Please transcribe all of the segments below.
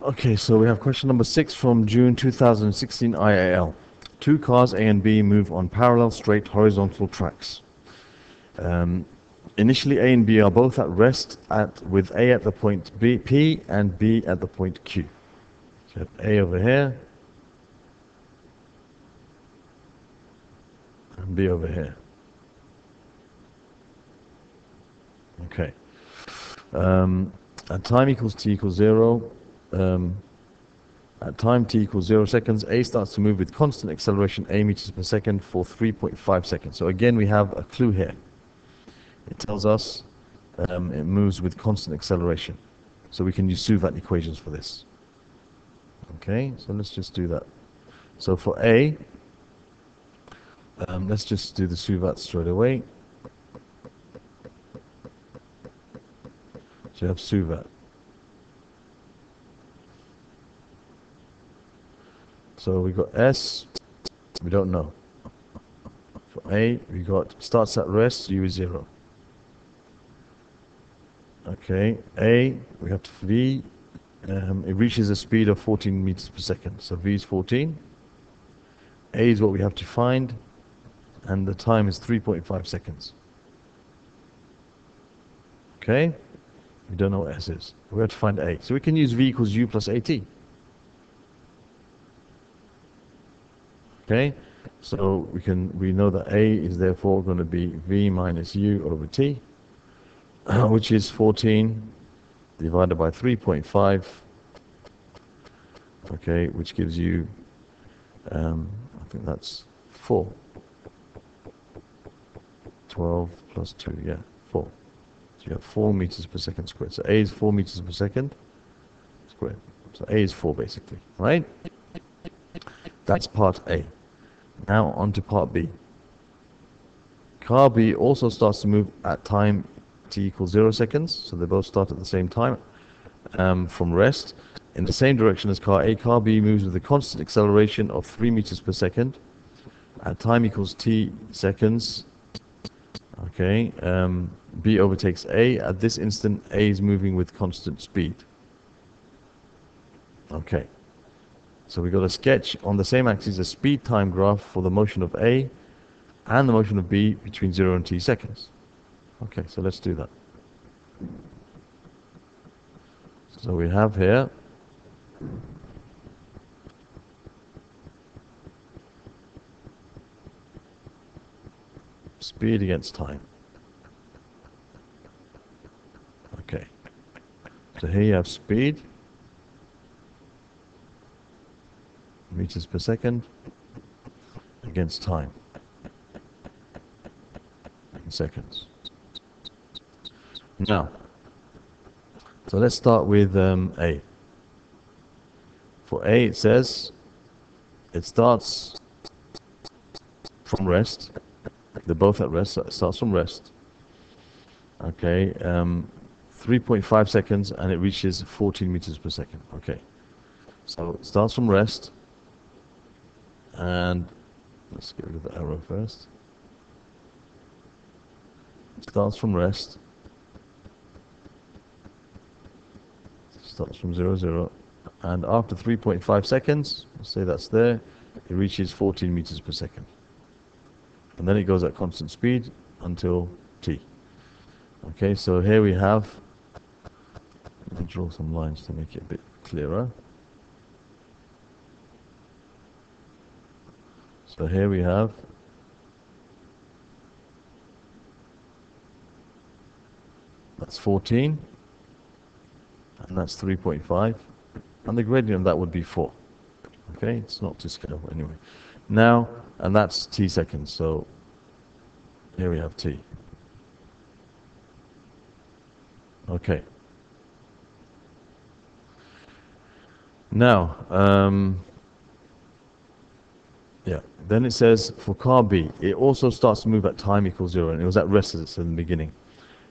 Okay, so we have question number six from June 2016 IAL. Two cars A and B move on parallel straight horizontal tracks. Um, initially A and B are both at rest at with A at the point B, P and B at the point Q. So A over here and B over here. Okay. Um, at time equals t equals zero, um, at time t equals zero seconds, A starts to move with constant acceleration a meters per second for 3.5 seconds. So again, we have a clue here. It tells us um, it moves with constant acceleration. So we can use Suvat equations for this. Okay, so let's just do that. So for A, um, let's just do the Suvat straight away. So you have Suvat. So we got S, we don't know. For A, we got starts at rest, U is zero. Okay, A, we have V, um, it reaches a speed of 14 meters per second. So V is 14. A is what we have to find, and the time is 3.5 seconds. Okay, we don't know what S is. We have to find A. So we can use V equals U plus AT. Okay, so we can we know that A is therefore going to be V minus U over T, which is 14 divided by 3.5. Okay, which gives you, um, I think that's 4. 12 plus 2, yeah, 4. So you have 4 meters per second squared. So A is 4 meters per second squared. So A is 4 basically, right? That's part A. Now on to part B. Car B also starts to move at time t equals 0 seconds, so they both start at the same time um, from rest. In the same direction as car A, car B moves with a constant acceleration of 3 meters per second at time equals t seconds. Okay, um, B overtakes A. At this instant, A is moving with constant speed. Okay. So we've got a sketch on the same axis, a speed time graph for the motion of A and the motion of B between 0 and t seconds. Okay, so let's do that. So we have here speed against time. Okay. So here you have speed meters per second against time in seconds. Now, so let's start with um, A. For A, it says it starts from rest. They're both at rest, so it starts from rest. Okay, um, 3.5 seconds and it reaches 14 meters per second. Okay, so it starts from rest and let's get rid of the arrow first. Starts from rest. Starts from 0, 0. And after 3.5 seconds, let's say that's there, it reaches 14 meters per second. And then it goes at constant speed until t. Okay, so here we have, I'll draw some lines to make it a bit clearer. So here we have. That's 14 and that's 3.5 and the gradient of that would be 4 okay it's not to scale anyway. Now and that's t seconds so here we have t. Okay. Now um, yeah. Then it says for car B, it also starts to move at time equals zero, and it was at rest as it said in the beginning.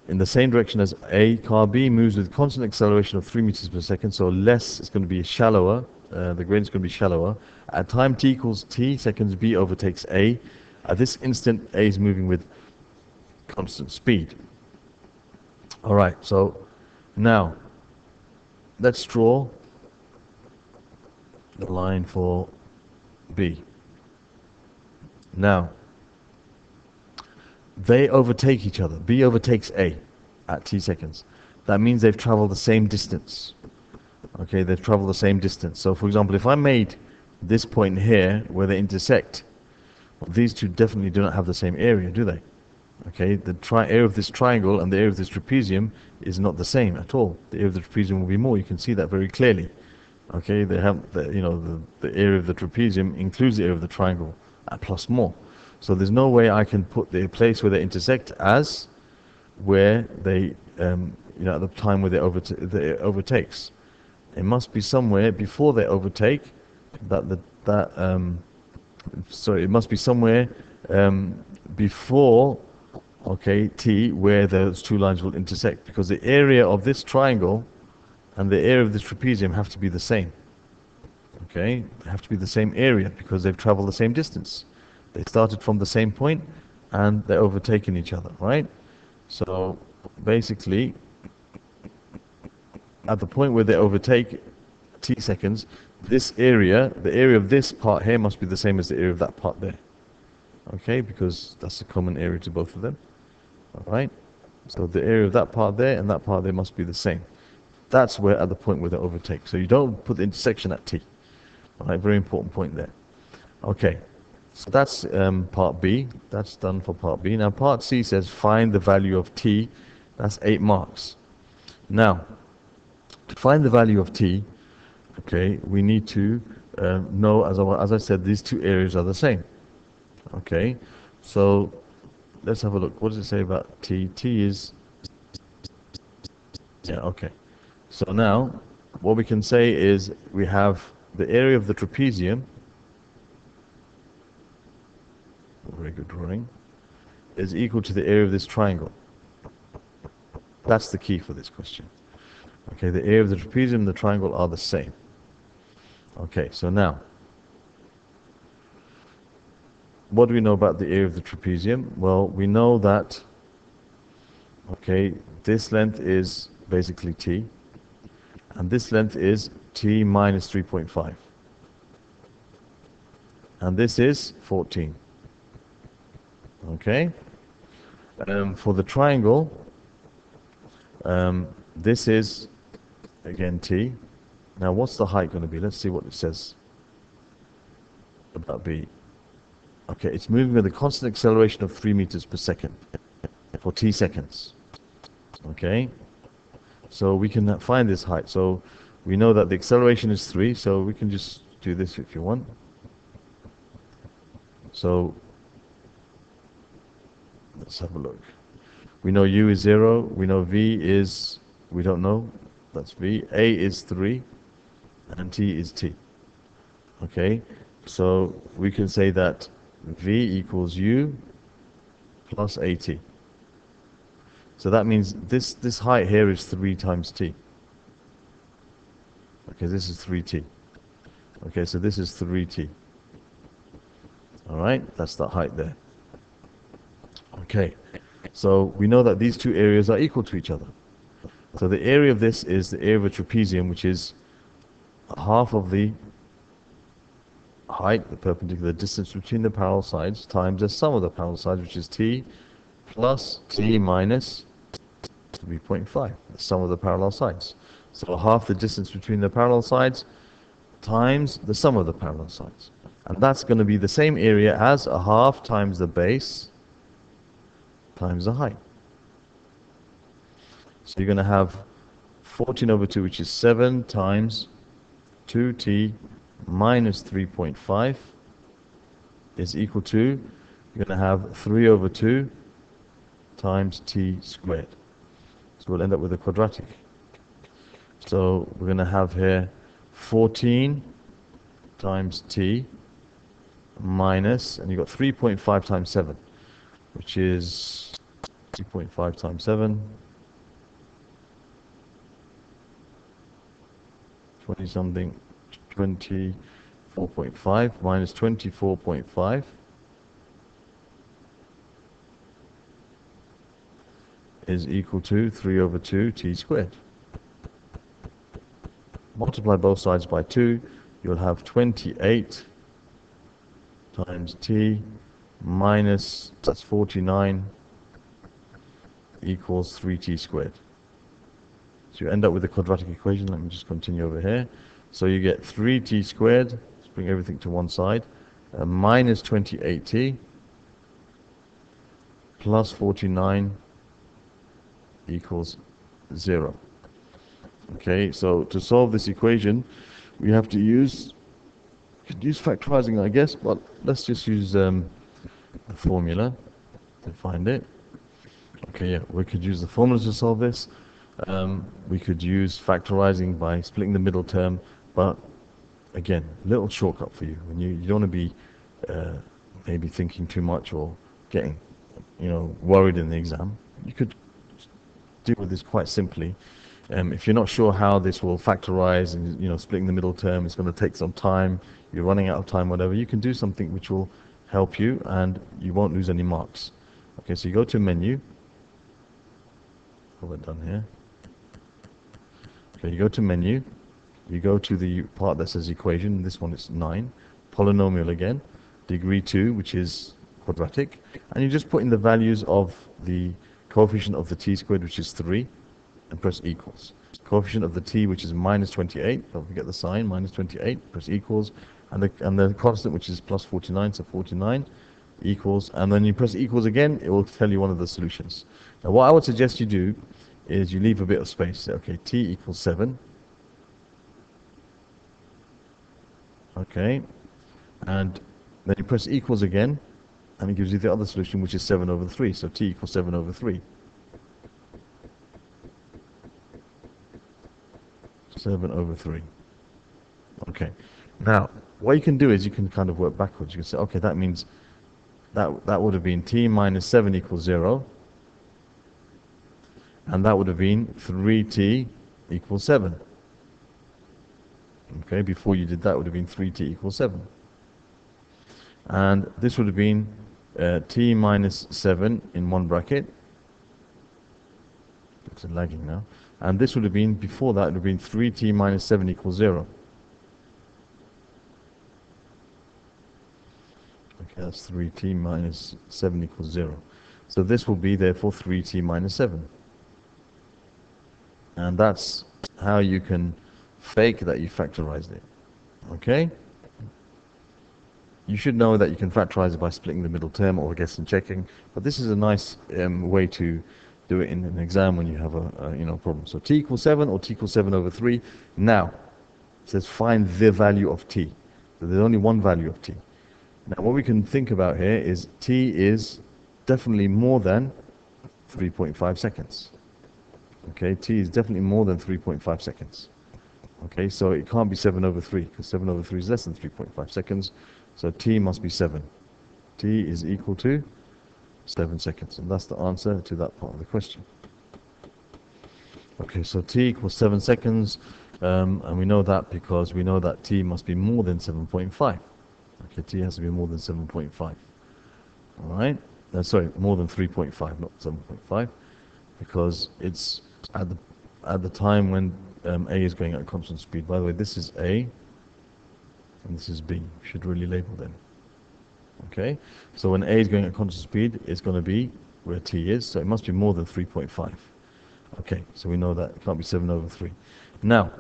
In the same direction as A, car B moves with constant acceleration of 3 meters per second, so less, it's going to be shallower, uh, the gradient is going to be shallower. At time t equals t seconds, B overtakes A. At this instant, A is moving with constant speed. Alright, so now, let's draw the line for B. Now, they overtake each other. B overtakes A at t seconds. That means they've traveled the same distance. Okay, they've traveled the same distance. So, for example, if I made this point here where they intersect, well, these two definitely do not have the same area, do they? Okay, the area of this triangle and the area of this trapezium is not the same at all. The area of the trapezium will be more. You can see that very clearly. Okay, they have the, you know the, the area of the trapezium includes the area of the triangle plus more. So there's no way I can put the place where they intersect as where they um, you know at the time where they, overta they overtakes. It must be somewhere before they overtake that the that um, sorry it must be somewhere um, before okay t where those two lines will intersect because the area of this triangle and the area of the trapezium have to be the same. Okay, have to be the same area because they've traveled the same distance. They started from the same point and they're overtaking each other, right? So basically, at the point where they overtake t seconds, this area, the area of this part here must be the same as the area of that part there. Okay, because that's a common area to both of them. Alright? So the area of that part there and that part there must be the same. That's where at the point where they overtake. So you don't put the intersection at T. Right, very important point there. Okay, so that's um, part B. That's done for part B. Now part C says find the value of T. That's eight marks. Now, to find the value of T, okay, we need to uh, know, as I, as I said, these two areas are the same. Okay, so let's have a look. What does it say about T? T is, yeah, okay. So now, what we can say is we have the area of the trapezium, very good drawing, is equal to the area of this triangle. That's the key for this question. Okay, the area of the trapezium and the triangle are the same. Okay, so now, what do we know about the area of the trapezium? Well, we know that, okay, this length is basically t, and this length is t minus 3.5 and this is 14 okay. Um, for the triangle um, this is again t. Now what's the height going to be? Let's see what it says about b. Okay it's moving with a constant acceleration of 3 meters per second for t seconds. Okay. So we can find this height. So we know that the acceleration is 3, so we can just do this if you want. So let's have a look. We know u is 0. We know v is, we don't know. That's v. a is 3. And t is t. Okay? So we can say that v equals u plus at. So that means this, this height here is 3 times t. Okay, this is 3t. Okay, so this is 3t. Alright, that's the height there. Okay, so we know that these two areas are equal to each other. So the area of this is the area of a trapezium, which is half of the height, the perpendicular distance between the parallel sides, times the sum of the parallel sides, which is t plus t minus 3.5, the sum of the parallel sides. So half the distance between the parallel sides times the sum of the parallel sides. And that's going to be the same area as a half times the base times the height. So you're going to have 14 over 2, which is 7 times 2t minus 3.5 is equal to, you're going to have 3 over 2 times t squared. So we'll end up with a quadratic. So we're going to have here 14 times t minus, and you've got 3.5 times 7, which is 3.5 times 7, 20 something, 24.5 minus 24.5 is equal to 3 over 2 t squared. Multiply both sides by 2, you'll have 28 times t minus, that's 49, equals 3t squared. So you end up with a quadratic equation. Let me just continue over here. So you get 3t squared, let's bring everything to one side, uh, minus 28t plus 49 equals 0. Okay, so to solve this equation, we have to use, could use factorizing, I guess, but let's just use um, the formula to find it. Okay, yeah, we could use the formula to solve this. Um, we could use factorizing by splitting the middle term, but again, little shortcut for you. When you, you don't want to be uh, maybe thinking too much or getting, you know, worried in the exam. You could deal with this quite simply. Um, if you're not sure how this will factorize and you know splitting the middle term is going to take some time, you're running out of time, whatever, you can do something which will help you and you won't lose any marks. Okay, so you go to menu. Have I done here? Okay, you go to menu. You go to the part that says equation. This one is 9. Polynomial again. Degree 2, which is quadratic. And you just put in the values of the coefficient of the t squared, which is 3, and press equals. Coefficient of the t, which is minus 28. Don't forget the sign, minus 28. Press equals and the, and the constant which is plus 49, so 49 equals, and then you press equals again, it will tell you one of the solutions. Now what I would suggest you do is you leave a bit of space. Say, okay, t equals 7. Okay, and then you press equals again, and it gives you the other solution, which is 7 over 3. So t equals 7 over 3. 7 over 3. Okay. Now, what you can do is you can kind of work backwards. You can say, okay, that means that, that would have been t minus 7 equals 0. And that would have been 3t equals 7. Okay, before you did that, would have been 3t equals 7. And this would have been uh, t minus 7 in one bracket. It's lagging now. And this would have been, before that, it would have been 3t minus 7 equals 0. Okay, that's 3t minus 7 equals 0. So this will be therefore 3t minus 7. And that's how you can fake that you factorized it. Okay? You should know that you can factorize it by splitting the middle term or guessing checking, but this is a nice um, way to do it in an exam when you have a, a, you know problem. So t equals 7 or t equals 7 over 3. Now, it says find the value of t. So there's only one value of t. Now what we can think about here is t is definitely more than 3.5 seconds. Okay, t is definitely more than 3.5 seconds. Okay, so it can't be 7 over 3 because 7 over 3 is less than 3.5 seconds. So t must be 7. t is equal to 7 seconds. And that's the answer to that part of the question. Okay, so t equals 7 seconds. Um, and we know that because we know that t must be more than 7.5. Okay, t has to be more than 7.5. All right? Uh, sorry, more than 3.5, not 7.5, because it's at the at the time when um, a is going at constant speed. By the way, this is a, and this is b. should really label them. Okay, so when a is going at constant speed, it's going to be where t is, so it must be more than 3.5. Okay, so we know that it can't be 7 over 3. Now,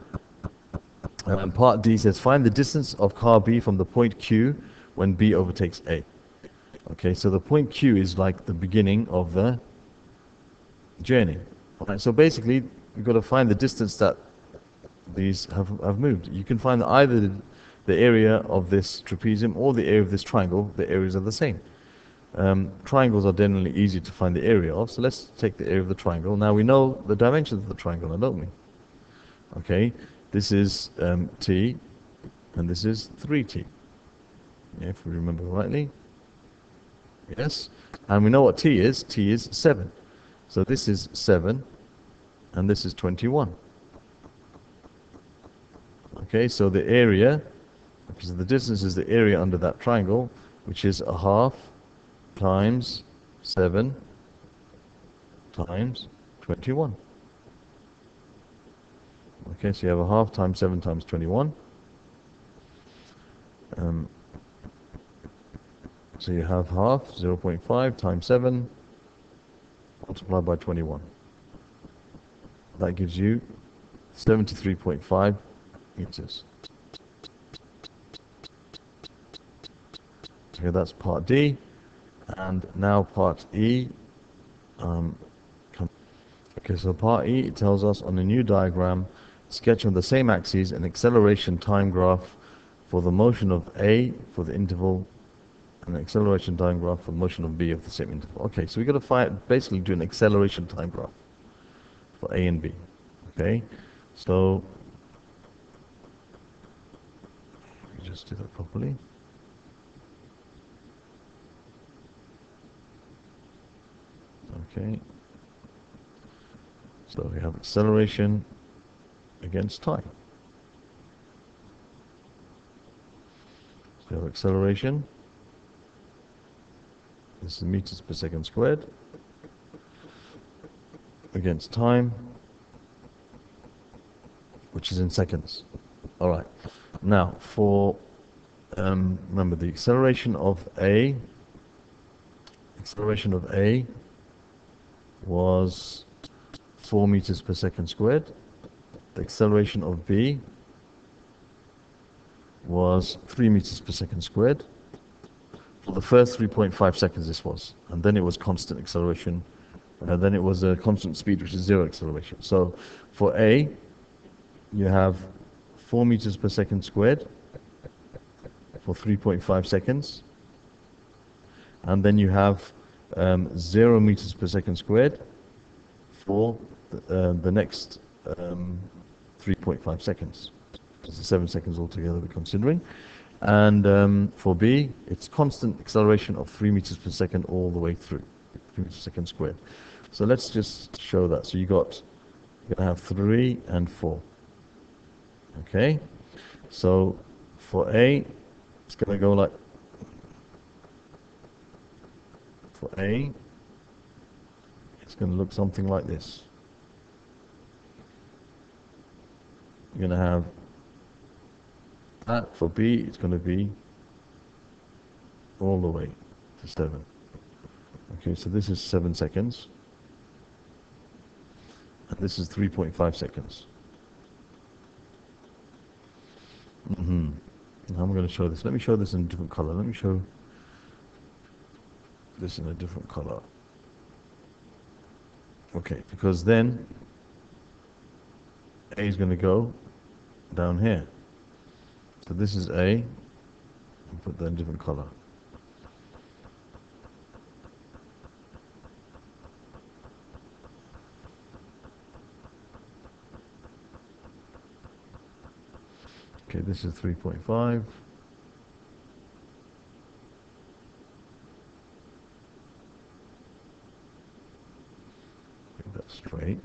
um, part D says find the distance of car B from the point Q when B overtakes A. Okay, so the point Q is like the beginning of the journey. Right, so basically, you've got to find the distance that these have, have moved. You can find either the, the area of this trapezium or the area of this triangle. The areas are the same. Um, triangles are generally easy to find the area of, so let's take the area of the triangle. Now we know the dimensions of the triangle, don't we? Okay, this is um, t, and this is 3t. If we remember rightly. Yes. And we know what t is. t is 7. So this is 7, and this is 21. Okay, so the area, because the distance is the area under that triangle, which is a half times 7 times 21. Okay, so you have a half times 7 times 21. Um, so you have half, 0.5 times 7, multiplied by 21. That gives you 73.5 meters. Okay, that's part D. And now part E. Um, okay, so part E, tells us on a new diagram, sketch on the same axes an acceleration time graph for the motion of A for the interval and an acceleration time graph for motion of B of the same interval. Okay, so we've got to find, basically do an acceleration time graph for A and B. Okay, so just do that properly. Okay. So we have acceleration against time. So we have acceleration. This is meters per second squared against time, which is in seconds. All right. Now, for um, remember the acceleration of A, acceleration of A was 4 meters per second squared. The acceleration of B was 3 meters per second squared. For the first 3.5 seconds this was, and then it was constant acceleration, and then it was a constant speed, which is zero acceleration. So for A, you have 4 meters per second squared for 3.5 seconds, and then you have um, 0 meters per second squared for the, uh, the next um, 3.5 seconds. It's 7 seconds altogether we're considering. And um, for B, it's constant acceleration of 3 meters per second all the way through, 3 meters per second squared. So let's just show that. So you got, you're going to have 3 and 4. Okay? So for A, it's going to go like for A, it's going to look something like this. You're going to have that for B, it's going to be all the way to 7. Okay, so this is 7 seconds. And this is 3.5 seconds. Mm -hmm. Now I'm going to show this. Let me show this in a different color. Let me show this in a different color. Okay, because then A is going to go down here. So this is A. I'll put that in different color. Okay, this is 3.5. straight.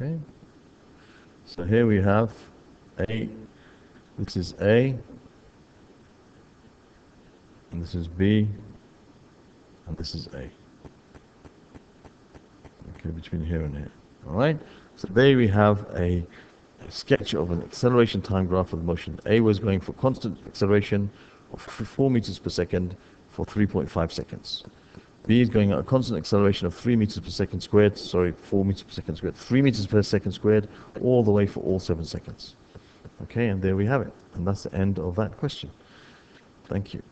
Okay. So here we have A. This is A. And this is B. And this is A. Okay, between here and here. Alright? So there we have a, sketch of an acceleration time graph of the motion. A was going for constant acceleration 4 meters per second for 3.5 seconds. B is going at a constant acceleration of 3 meters per second squared, sorry, 4 meters per second squared, 3 meters per second squared, all the way for all 7 seconds. Okay, and there we have it. And that's the end of that question. Thank you.